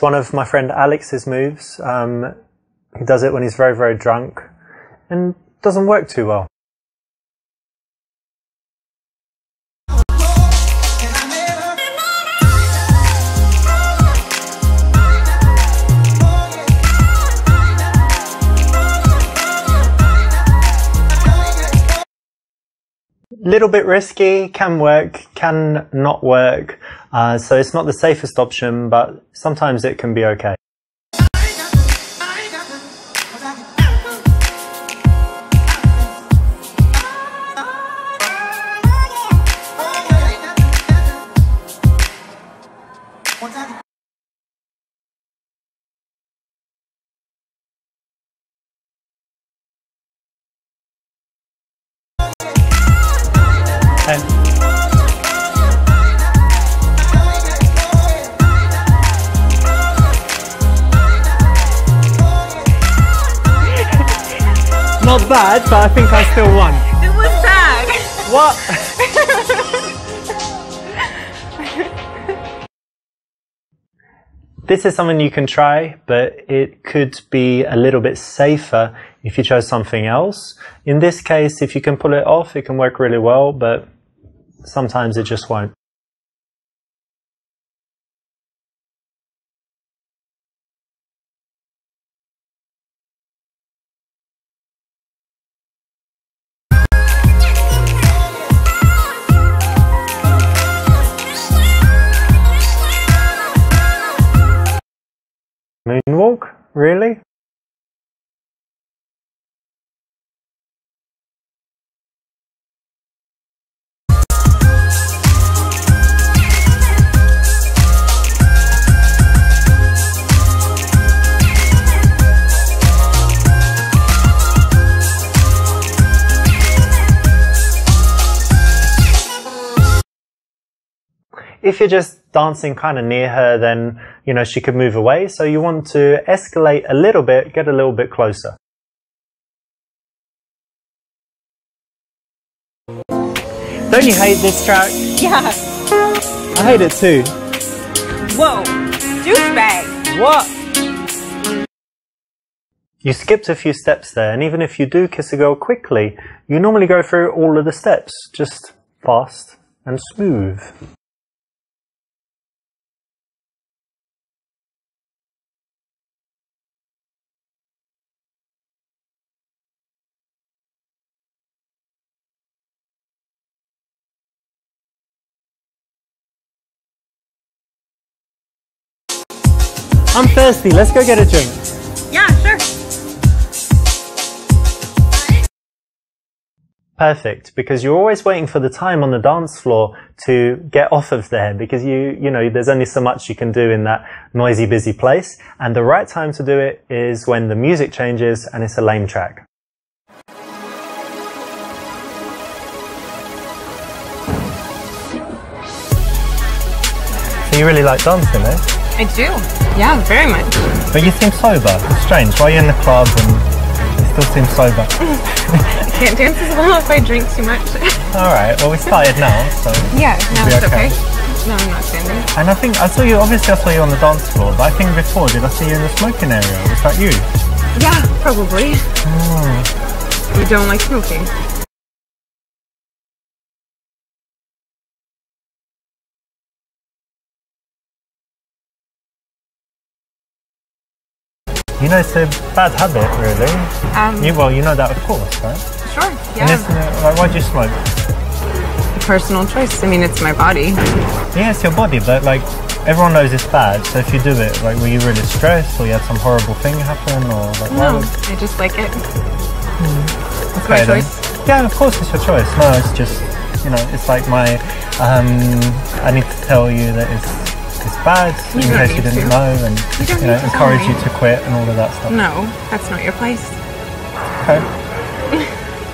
one of my friend Alex's moves. Um, he does it when he's very, very drunk and doesn't work too well. Little bit risky, can work, can not work. Uh, so it's not the safest option, but sometimes it can be okay. Still won. It was bad. What? this is something you can try, but it could be a little bit safer if you chose something else. In this case, if you can pull it off, it can work really well, but sometimes it just won't. If you're just dancing kind of near her, then, you know, she could move away. So you want to escalate a little bit, get a little bit closer. Don't you hate this track? Yeah. I hate it too. Whoa. Douchebag. What? You skipped a few steps there, and even if you do kiss a girl quickly, you normally go through all of the steps, just fast and smooth. I'm thirsty. Let's go get a drink. Yeah, sure. Perfect, because you're always waiting for the time on the dance floor to get off of there because you, you know, there's only so much you can do in that noisy, busy place. And the right time to do it is when the music changes and it's a lame track. So you really like dancing, eh? I do. Yeah, very much. But you seem sober. It's strange. Why are you in the club and you still seem sober? I can't dance as well if I drink too much. All right. Well, we started now, so yeah, now it's okay. okay. No, I'm not standing. And I think I saw you. Obviously, I saw you on the dance floor. But I think before, did I see you in the smoking area? Was that you? Yeah, probably. Oh. You don't like smoking. You know, it's a bad habit, really. Um, You, well, you know that, of course, right? sure. And Yeah. it, like, why do you smoke? Personal choice. I mean, it's my body. Yeah, it's your body, but like everyone knows it's bad. So if you do it, like, were you really stressed, or you had some horrible thing happen, or like, No, would- I just like it. It's Okay, my then. choice. Yeah, of course it's your choice. No, it's just you know, it's like my um, I need to tell you that it's it's bad You in don't case you didn't to. know, and You you know, need to tell encourage you to quit and all of that stuff. No, that's not your place. Okay.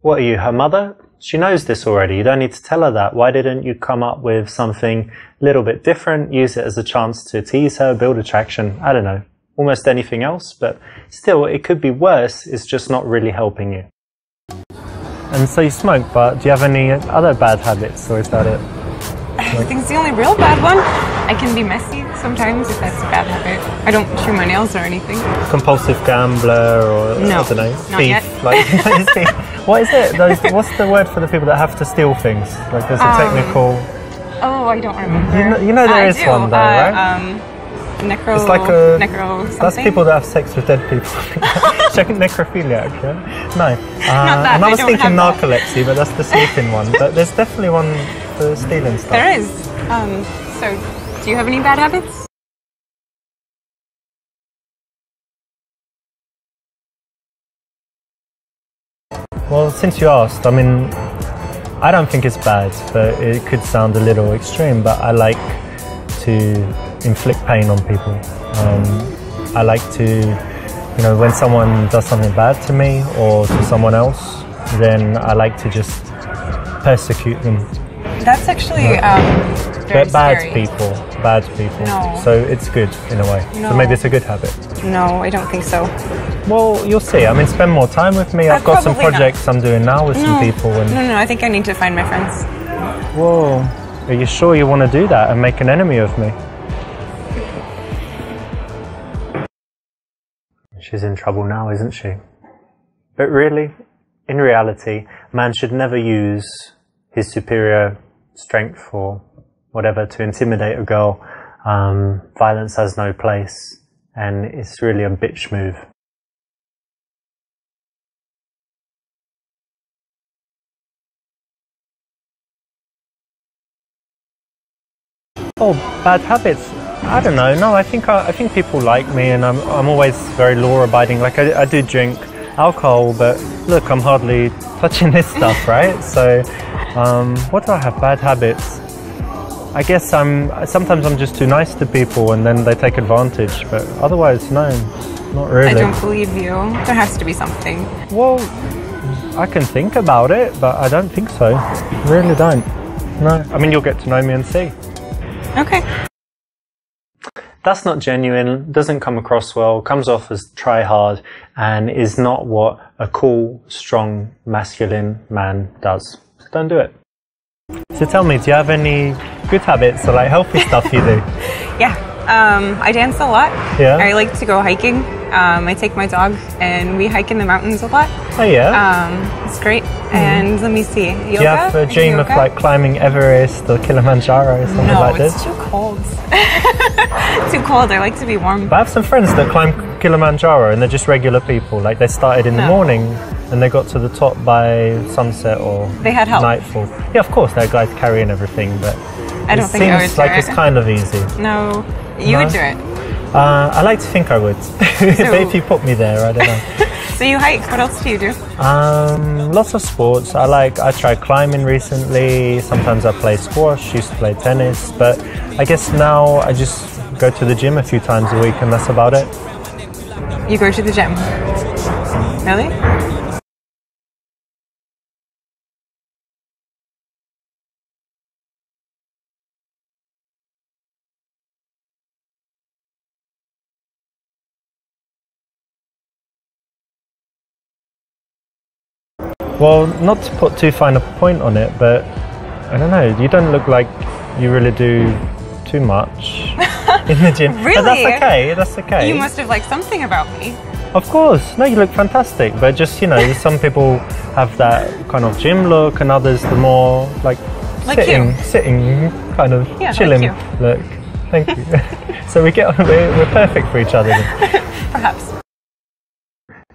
what are you, her mother? She knows this already. You don't need to tell her that. Why didn't you come up with something a little bit different? Use it as a chance to tease her, build attraction. I don't know. Almost anything else, but still, it could be worse. It's just not really helping you. And so you smoke, but do you have any other bad habits, or is that it? I think it's the only real bad one. I can be messy sometimes if that's a bad habit. I don't chew my nails or anything. Compulsive gambler or No, I don't know, not thief. Like, what is it? Those, what's the word for the people that have to steal things? Like there's a Um, technical. Oh, I don't remember. You know- you know there I is do. one though, uh, right? Um, necro. It's like a. necro. Something. That's people that have sex with dead people. Check necrophiliac, yeah? No. Uh, that, and I was thinking have that. narcolepsy, but that's the sleeping one. But there's definitely one stealing stuff. There is. Um, so, do you have any bad habits? Well, since you asked, I mean, I don't think it's bad, but it could sound a little extreme. But I like to inflict pain on people. Um, I like to, you know, when someone does something bad to me or to someone else, then I like to just persecute them. That's actually um, very But bad scary. people, bad people. No. So it's good in a way. So maybe it's a good habit. No, I don't think so. Well, you'll see. I mean, spend more time with me. I've Uh, got some probably not. projects I'm doing now with some people, and No, no, I think I need to find my friends. Whoa, are you sure you want to do that and make an enemy of me? She's in trouble now, isn't she? But really, in reality, man should never use his superior strength or whatever to intimidate a girl. Um, violence has no place, and it's really a bitch move. Oh, bad habits. I don't know. No, I think I, I think people like me, and I'm I'm always very law-abiding. Like I, I do drink alcohol, but look, I'm hardly touching this stuff, right? So, um, what do I have? Bad habits. I guess I'm sometimes I'm just too nice to people, and then they take advantage. But otherwise, no, not really. I don't believe you. There has to be something. Well, I can think about it, but I don't think so. Really don't. No. I mean, you'll get to know me and see. Okay. That's not genuine, doesn't come across well, comes off as try hard, and is not what a cool, strong, masculine man does. So don't do it. So tell me, do you have any good habits or like healthy stuff you do? Yeah. Um, I dance a lot. Yeah. I like to go hiking. Um, I take my dog and we hike in the mountains a lot. Oh yeah. Um, it's great. And let me see. Yoga? do you have a dream of like climbing Everest or Kilimanjaro or something No, like it's too cold. too cold. I like to be warm. But I have some friends that climb Kilimanjaro and they're just regular people. Like they started in the morning and they got to the top by sunset or They had help. nightfall. Yeah, of course, they're guys carrying everything, but I don't it think seems like do it's kind of easy. No, you would do it. Uh, I like to think I would, but if you put me there, I don't know. So you hike. What else do you do? Um, lots of sports. I like. I tried climbing recently. Sometimes I play squash. Used to play tennis, but I guess now I just go to the gym a few times a week, and that's about it. You go to the gym. Really? Well, not to put too fine a point on it, but I don't know. You don't look like you really do too much in the gym. But Really? that's okay. That's okay. You must have liked something about me. Of course. No, you look fantastic. But just you know, some people have that kind of gym look, and others the more like, Like sitting, you. sitting kind of Yeah, chilling you. look. Thank you. so we get we're, we're perfect for each other. Perhaps.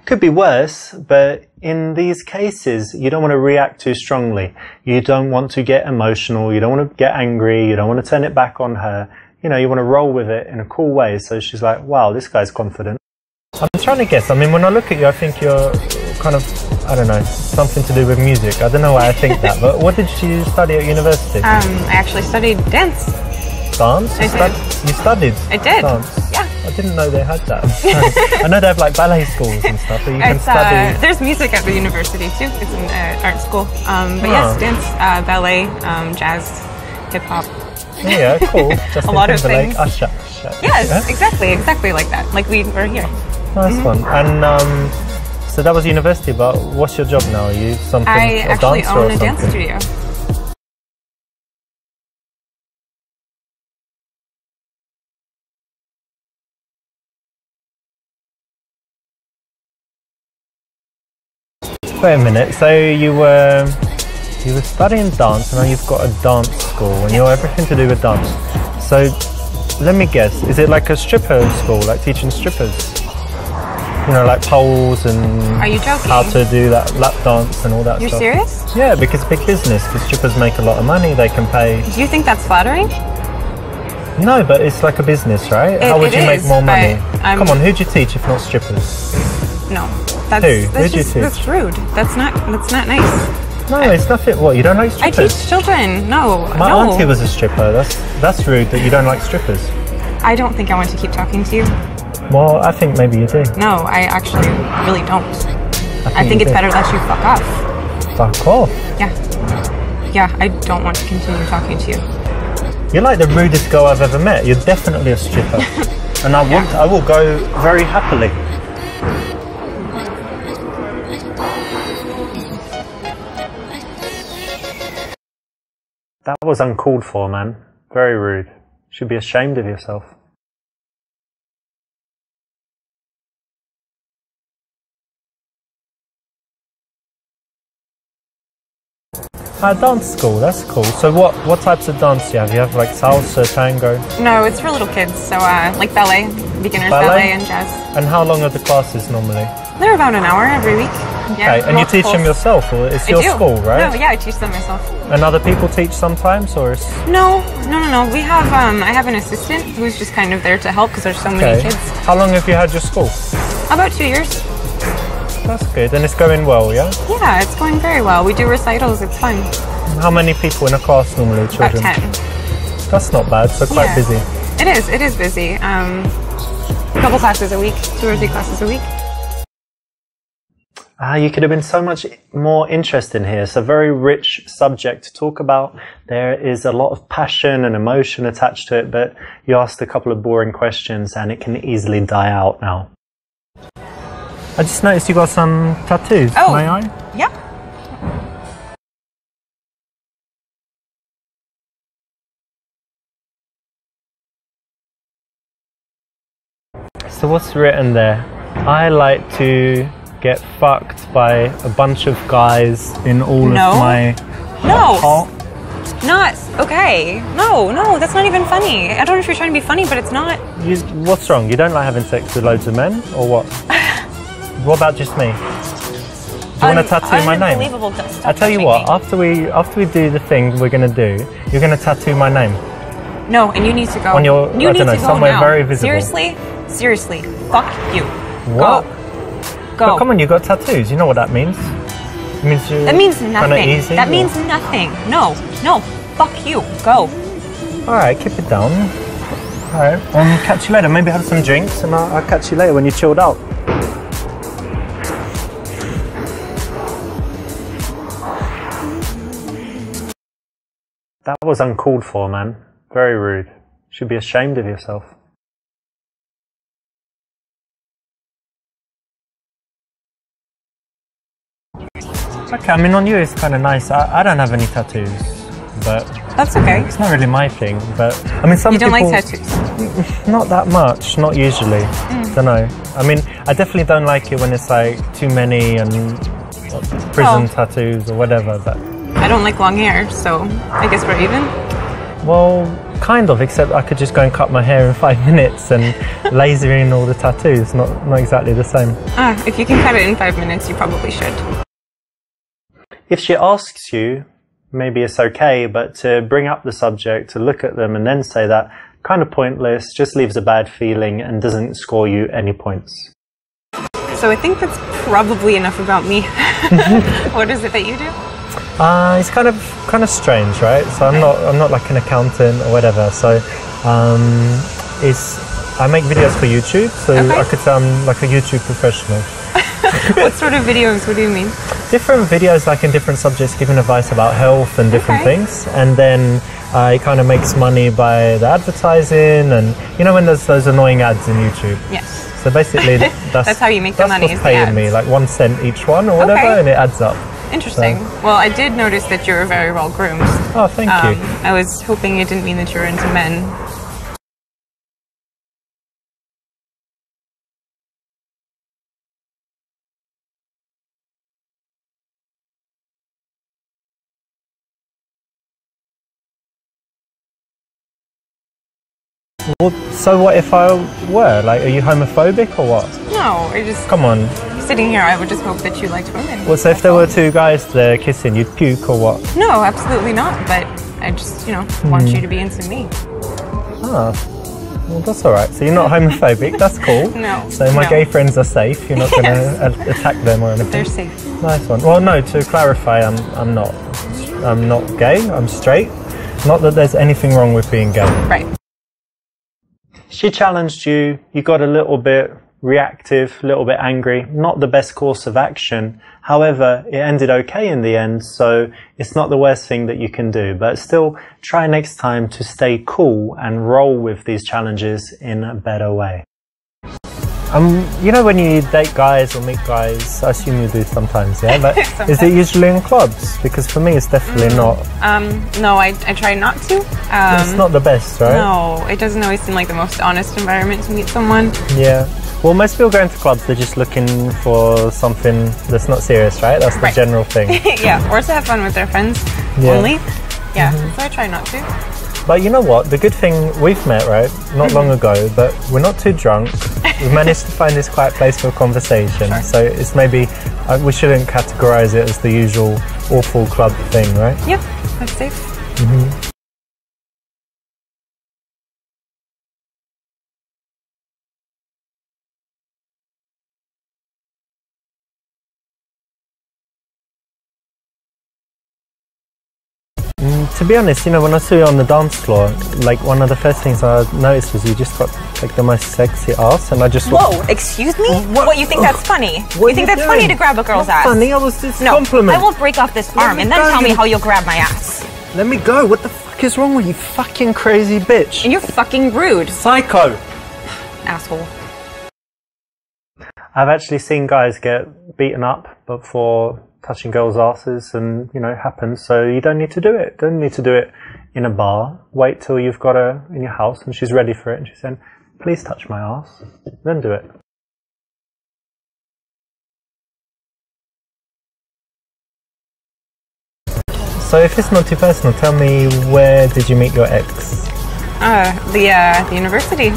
Could be worse, but in these cases, you don't want to react too strongly. You don't want to get emotional. You don't want to get angry. You don't want to turn it back on her. You know, you want to roll with it in a cool way. So she's like, wow, this guy's confident. I'm trying to guess. I mean, when I look at you, I think you're kind of, I don't know, something to do with music. I don't know why I think that, but what did you study at university? Um, I actually studied dance. dance? I You, did. you studied I did. dance? Yeah. I didn't know they had that. I know they have like ballet schools and stuff, but you can study. uh, there's music at the university too. It's an uh, art school. Um, but Oh. yes, dance, uh, ballet, um, jazz, hip hop. Yeah, cool. A lot of things. Usher. Usher. Yes, Yeah? exactly, exactly like that. Like we were here. Nice one. And um, so that was university, but what's your job now? Are you something I a actually dancer own or a dance something? studio. Wait a minute. So you were you were studying dance, and now you've got a dance school, and you're everything to do with dance. So let me guess. Is it like a stripper school, like teaching strippers? You know, like poles and Are you joking? how to do that lap dance and all that You're stuff. serious? Yeah, because big business. The strippers make a lot of money. They can pay. Do you think that's flattering? No, but it's like a business, right? How would it you make more money? I'm- Come on, who'd you teach if not strippers? No. That's, Who? That's, just, teach? that's rude. That's not. That's not nice. No, it's nothing. What you don't like strippers? I teach children. No. My no. auntie was a stripper. That's that's rude that you don't like strippers. I don't think I want to keep talking to you. Well, I think maybe you do. No, I actually really don't. I think you it's do. better that you fuck off. Fuck off. Yeah. Yeah, I don't want to continue talking to you. You're like the rudest girl I've ever met. You're definitely a stripper, and I would I will go very happily. That was uncalled for, man. Very rude. Should be ashamed of yourself. Uh, dance school, that's cool. So what what types of dance do you have? You have like salsa, tango, No, it's for little kids. So, uh, like ballet, beginners Ballet? ballet, and jazz. and how long are the classes normally? They're about an hour every week. Yeah, okay, and you teach them yourself, or it's I your do. school, right? No, yeah, I teach them myself. And other people teach sometimes, or is No, no, no, no. We have um, I have an assistant who's just kind of there to help because there's so many okay? kids. How long have you had your school? About two years. That's good, and it's going well, yeah. Yeah, it's going very well. We do recitals. It's fun. How many people in a class normally? children? About Children. ten. That's not bad. So quite Yeah. busy. It is. It is busy. Um, a couple classes a week, two or three classes a week. Ah, you could have been so much more interested in here. It's a very rich subject to talk about. There is a lot of passion and emotion attached to it, but you asked a couple of boring questions and it can easily die out now. I just noticed you got some tattoos. Oh. May I? Yep. So what's written there? I like to get fucked by a bunch of guys in all No. of my No. hot Not okay. No, no, that's not even funny. I don't know if you're trying to be funny, but it's not. You, what's wrong? You don't like having sex with loads of men, or what? what about just me? Do you want to tattoo my name? I tell you what. me. After we after we do the thing we're gonna do, you're gonna tattoo my name. No, and you need to go. On your- you I need don't know, to go somewhere now. very visible. Seriously, seriously, fuck you. What? Go. Go. But come on, you got tattoos. You know what that means? It means you're That means nothing. easy, that or- means nothing. No, no, fuck you. Go. All right, keep it down. All right, um, catch you later. Maybe have some drinks, and I'll, I'll catch you later when you're chilled out. That was uncalled for, man. Very rude. Should be ashamed of yourself. Okay, I mean, on you it's kind of nice. I, I don't have any tattoos, but That's okay. it's not really my thing. But I mean, some You don't people like tattoos. not that much, not usually. Mm. Don't know. I mean, I definitely don't like it when it's like too many and uh, prison Oh. tattoos or whatever. But I don't like long hair, so I guess we're even. well, kind of. Except I could just go and cut my hair in five minutes and laser in all the tattoos. Not not exactly the same. Ah, if you can cut it in five minutes, you probably should. If she asks you, maybe it's okay. But to bring up the subject, to look at them, and then say that, kind of pointless. Just leaves a bad feeling and doesn't score you any points. So I think that's probably enough about me. what is it that you do? Uh, it's kind of kind of strange, right? So I'm not I'm not like an accountant or whatever. So um, it's I make videos for YouTube, so Okay. I could say I'm like a YouTube professional. what sort of videos? What do you mean? Different videos, like in different subjects, giving advice about health and different Okay. things, and then uh, it kind of makes money by the advertising, and you know when there's those annoying ads in YouTube. Yes. So basically, that's That's how you make the that's money, What's paying me like one cent each one or whatever, Okay. and it adds up. Interesting. Well, I did notice that you were very well groomed. Oh, thank Um, you. I was hoping it didn't mean that you were into men. Well, so what if I were? Like, are you homophobic or what? No, I just Come on. sitting here. I would just hope that you liked women. Well, so if there were two guys there kissing, you'd puke or what? No, absolutely not. But I just, you know, want Hmm. you to be into me. Ah, well, that's all right. So you're not homophobic. That's cool. No, So my no. gay friends are safe. You're not going to attack them or anything. They're safe. Nice one. Well, no. To clarify, I'm I'm not I'm not gay. I'm straight. Not that there's anything wrong with being gay. Right. She challenged you. You got a little bit reactive, a little bit angry. Not the best course of action. However, it ended okay in the end, so it's not the worst thing that you can do. But still, try next time to stay cool and roll with these challenges in a better way. Um, you know when you date guys or meet guys, I assume you do sometimes, yeah? But is it usually in clubs? Because for me, it's definitely not. Um, no, I, I try not to. Um, It's not the best, right? No, it doesn't always seem like the most honest environment to meet someone. Yeah. Well, most people going to clubs, they're just looking for something that's not serious, right? That's the Right. general thing. yeah, or to have fun with their friends Yeah. only. Yeah, so I try not to. But you know what? The good thing we've met, right? Not long ago, but we're not too drunk. We've managed to find this quiet place for conversation. So it's maybe uh, we shouldn't categorize it as the usual awful club thing, right? Yeah, that's safe. To be honest, you know, when I saw you on the dance floor, like one of the first things I noticed was you just got like the most sexy ass, and I just Whoa, excuse me? What- What, you think that's funny? What you think you that's funny to grab a girl's Not ass? funny. I was just No, compliment. I will break off this arm and then go, tell me how you'll grab my ass. Let me go. What the fuck is wrong with you, fucking crazy bitch? And you're fucking rude, Psycho. asshole. I've actually seen guys get beaten up before touching girls' asses, and you know happens. So you don't need to do it. Don't need to do it in a bar. Wait till you've got her in your house and she's ready for it, and she's saying, "Please touch my ass." Then do it. So if it's not too personal, tell me where did you meet your ex? Uh, the, uh, the university.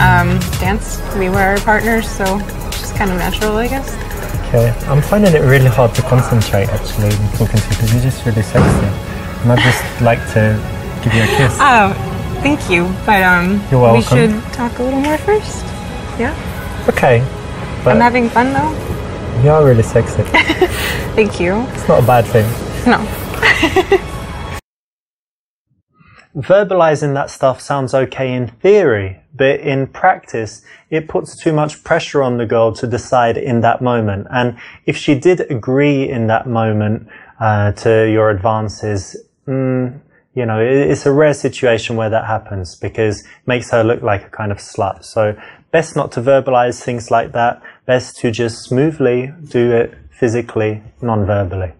Um, dance, we were partners, so just kind of natural, I guess. Okay, I'm finding it really hard to concentrate actually when talking to you because you're just really sexy, and I'd just like to give you a kiss. Oh, thank you. But, um, You're welcome. we should talk a little more first. Yeah? Okay, I'm having fun, though. you are really sexy. Thank you. It's not a bad thing. No. Verbalizing that stuff sounds okay in theory, but in practice, it puts too much pressure on the girl to decide in that moment. And if she did agree in that moment uh, to your advances, mm, you know, it- it's a rare situation where that happens because it makes her look like a kind of slut. So best not to verbalize things like that. Best to just smoothly do it physically, non-verbally.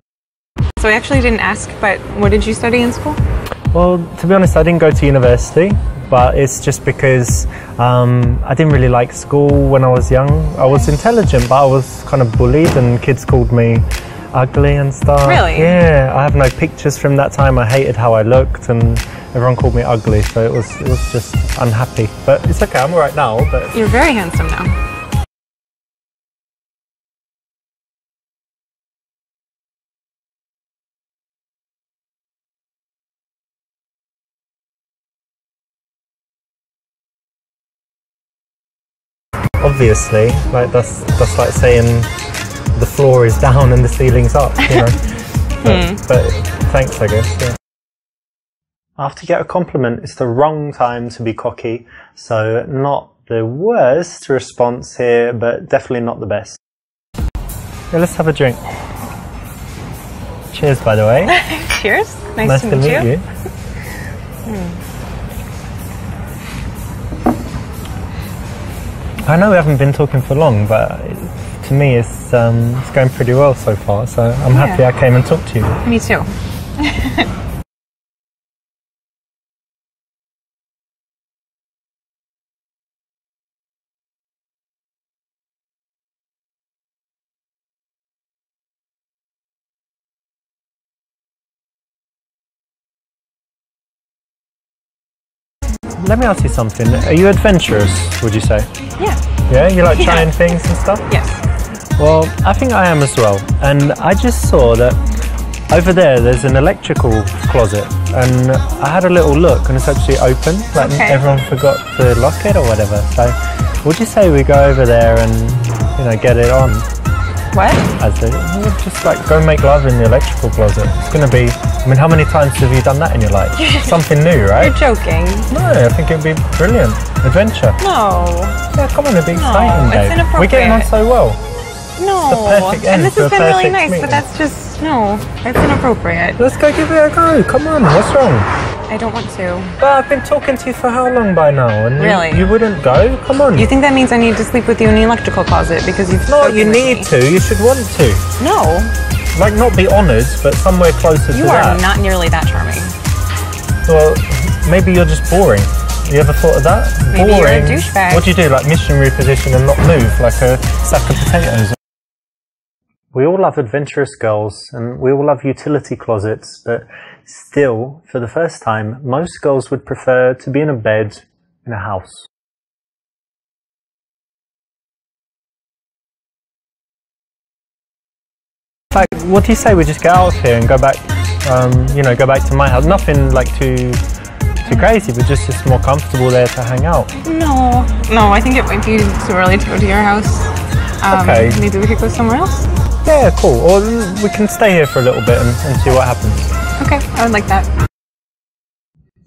So I actually didn't ask, but what did you study in school? Well, to be honest, I didn't go to university, but it's just because um, I didn't really like school when I was young. I was intelligent, but I was kind of bullied, and kids called me ugly and stuff. Really? Yeah, I have no pictures from that time. I hated how I looked, and everyone called me ugly, so it was it was just unhappy. But it's okay. I'm alright now. But You're very handsome now. Obviously, like that's that's like saying the floor is down and the ceiling's up. You know. but, hmm. but thanks, I guess. Yeah. After you get a compliment, it's the wrong time to be cocky. So not the worst response here, but definitely not the best. Yeah, let's have a drink. Cheers, by the way. Cheers. Nice, nice to, to meet, meet you. you. I know we haven't been talking for long, but it, to me, it's um, it's going pretty well so far. So I'm happy I came and talked to you. Me too. let me ask you something. Are you adventurous, would you say? Yeah. Yeah, you like Yeah. trying things and stuff? Yes. Well, I think I am as well. And I just saw that over there there's an electrical closet and I had a little look and it's actually open. Like Okay. everyone forgot to lock it or whatever. So would you say we go over there and you know get it on What? as just like go make love in the electrical closet. It's gonna be I mean how many times have you done that in your life? Something new, right? You're joking. No, I think it'd be brilliant. Adventure. No. Yeah, come on, it'd be No, exciting, it's Dave. We're getting on inappropriate. so well. No. perfect end and this has been really nice, meeting. but that's just no. That's inappropriate. Let's go give it a go. Come on, what's wrong? I don't want to. But I've been talking to you for how long by now? And you- Really? You, wouldn't go? Come on. You think that means I need to sleep with you in the electrical closet because you've no, you need me? to. You should want to. No, Like, not be honoured, but somewhere closer you to are that. not nearly that charming. Well, maybe you're just boring. You ever thought of that? Maybe you're a boring. douchebag. What do you do? Like missionary position and not move, like a sack of potatoes? We all love adventurous girls and we all love utility closets, but still, for the first time, most girls would prefer to be in a bed in a house. In fact, what do you say we just get out of here and go back, um, you know, go back to my house? Nothing like too, too crazy, but just just more comfortable there to hang out. No, no, I think it might be too early to go to your house. Um, Okay. Maybe we could go somewhere else. Yeah, cool. Or we can stay here for a little bit and, and see what happens. Okay, I would like that.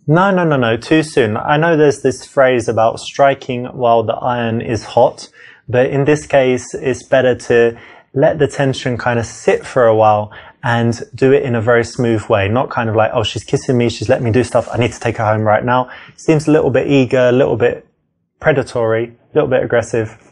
No, no, no, no. Too soon. I know there's this phrase about striking while the iron is hot, but in this case, it's better to let the tension kind of sit for a while and do it in a very smooth way. Not kind of like, oh, she's kissing me, she's letting me do stuff. I need to take her home right now. Seems a little bit eager, a little bit predatory, a little bit aggressive.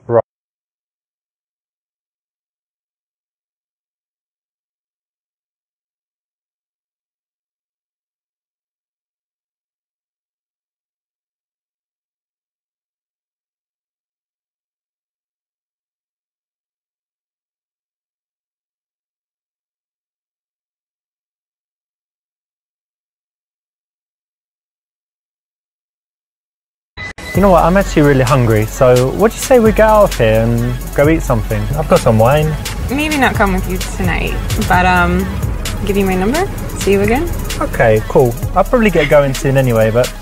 You know what? I'm actually really hungry. So, what do you say we get out of here and go eat something? I've got some wine. Maybe not come with you tonight, but um, give you my number. See you again. Okay, cool. I'll probably get going soon anyway, but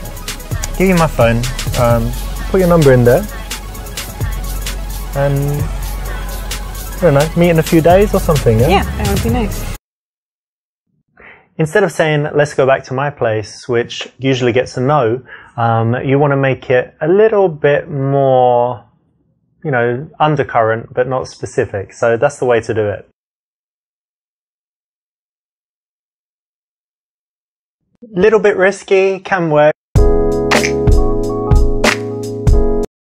give you my phone. Um, put your number in there. And I don't know, meet in a few days or something, yeah? Yeah, that would be nice. Instead of saying, let's go back to my place, which usually gets a no, um, you want to make it a little bit more, you know, undercurrent, but not specific. So that's the way to do it. Little bit risky, can work.